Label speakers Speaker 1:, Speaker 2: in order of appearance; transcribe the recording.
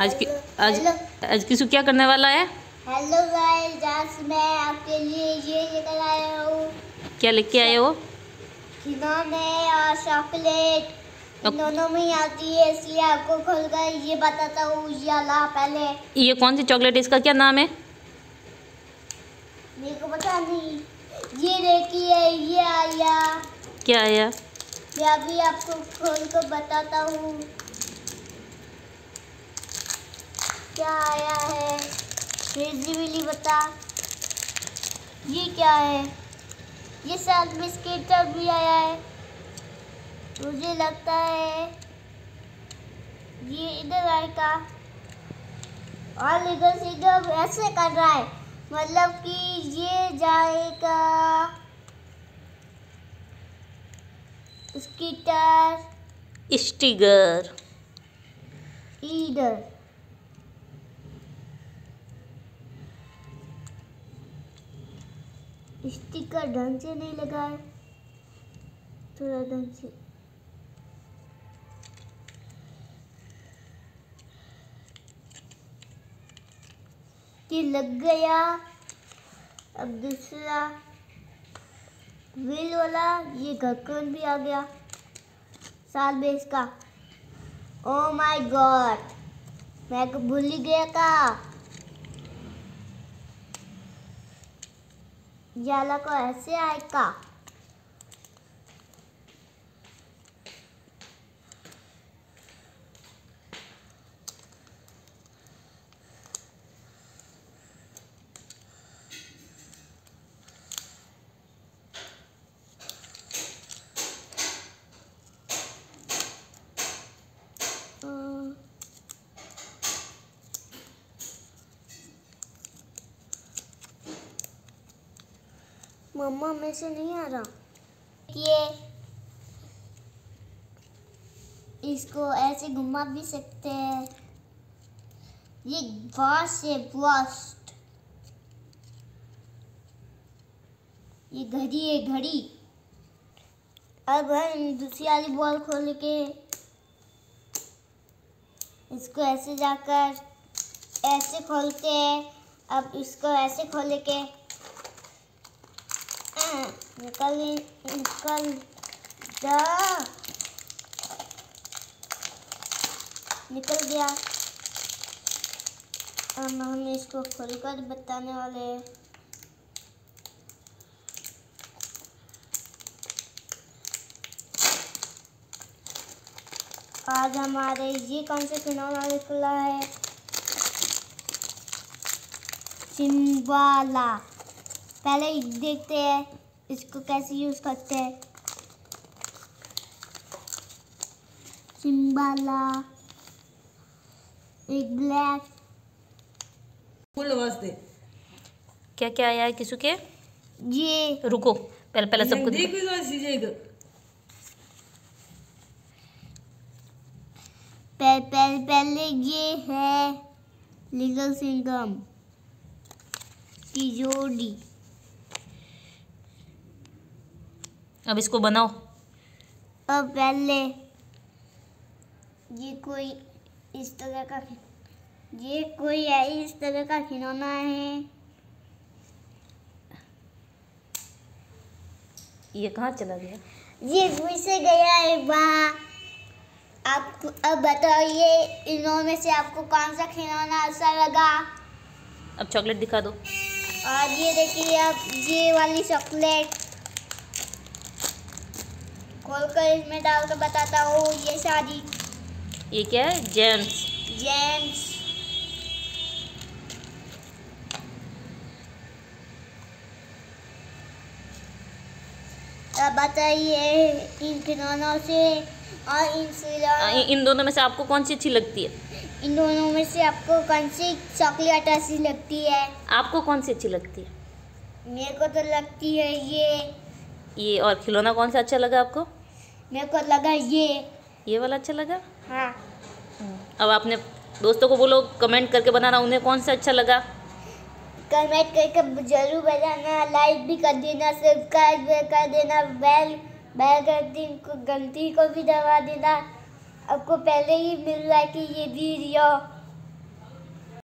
Speaker 1: आज की आज आज किसु क्या करने वाला है?
Speaker 2: हेलो गाइस आज मैं आपके लिए ये लेकर आया हूँ।
Speaker 1: क्या लेके आए हो?
Speaker 2: खिलौने और चॉकलेट। दोनों में आती है इसलिए आपको खोल कर ये बताता हूँ ये ला पहले।
Speaker 1: ये कौन सी चॉकलेट इसका क्या नाम है?
Speaker 2: मेरे को पता नहीं। ये देखिए ये आया।
Speaker 1: क्या आया?
Speaker 2: मैं अभी आपको खोल कर बताता हूँ। क्या आया है? फिर बिल्ली बता। ये क्या है? ये साथ बिस्किट भी आया है। मुझे लगता है ये इधर आएगा और इधर से इधर ऐसे कर रहा है। मतलब कि ये जाएगा। स्कीटर
Speaker 1: स्टिगर।
Speaker 2: इधर। स्टिकर ढंग से नहीं लगा है थोड़ा ढंग से। ये लग गया। अब दूसरा। व्हील वाला, ये ढक्कन भी आ गया। साल बेस का ओ माय गॉड मैं को भूल ही गया का जाला को ऐसे आएगा। मम्मा में से नहीं आ रहा। ये इसको ऐसे घुमा भी सकते हैं। ये बॉस है बॉस ये घड़ी है घड़ी। अब हम दूसरी वाली बॉल खोल के इसको ऐसे जाकर ऐसे खोलते हैं। अब इसको ऐसे खोल के निकल निकल जा। निकल गया। अब हम इसको खोलकर बताने वाले आज हमारे ये कौन से खिलौना निकला है। सिम्बाला। पहले देखते हैं इसको कैसे यूज़ करते हैं। सिम्बाला एक ब्लैक
Speaker 3: फुल वास्ते
Speaker 1: क्या क्या आया है किसु के?
Speaker 2: ये।
Speaker 1: रुको पहले पहले सबको
Speaker 3: देख
Speaker 1: दिखा-
Speaker 3: भी तो सीजेगा
Speaker 2: पह, पह, पहले ये है लीगल सिंगम की जोड़ी।
Speaker 1: अब इसको बनाओ।
Speaker 2: अब पहले ये कोई इस तरह का ये कोई है इस तरह का खिलौना है।
Speaker 1: ये कहाँ चला गया?
Speaker 2: ये घुस से गया है वहाँ। आप अब बताइए इनों में से आपको कौन सा खिलौना अच्छा लगा?
Speaker 1: अब चॉकलेट दिखा दो।
Speaker 2: और ये देखिए अब ये वाली चॉकलेट। खोलकर इसमें डालकर बताता हूँ ये शादी।
Speaker 1: ये क्या है? जेम्स
Speaker 2: जेम्स अब बताइए इन खिलौनों से और इन
Speaker 1: आ, इन दोनों में से आपको कौन सी अच्छी लगती है?
Speaker 2: इन दोनों में से आपको कौन सी चॉकलेट अच्छी लगती है?
Speaker 1: आपको कौन सी अच्छी लगती है?
Speaker 2: मेरे को तो लगती है ये।
Speaker 1: ये और खिलौना कौन सा अच्छा लगा आपको?
Speaker 2: मेरे को लगा ये।
Speaker 1: ये वाला अच्छा लगा?
Speaker 2: हाँ।
Speaker 1: अब आपने दोस्तों को बोलो कमेंट करके बनाना उन्हें कौन सा अच्छा लगा?
Speaker 2: कमेंट करके ज़रूर बनाना लाइक भी कर देना सब्सक्राइब भी कर देना बेल बेल घंटी को गलती को भी दबा देना। आपको पहले ही मिल रहा है कि ये वीडियो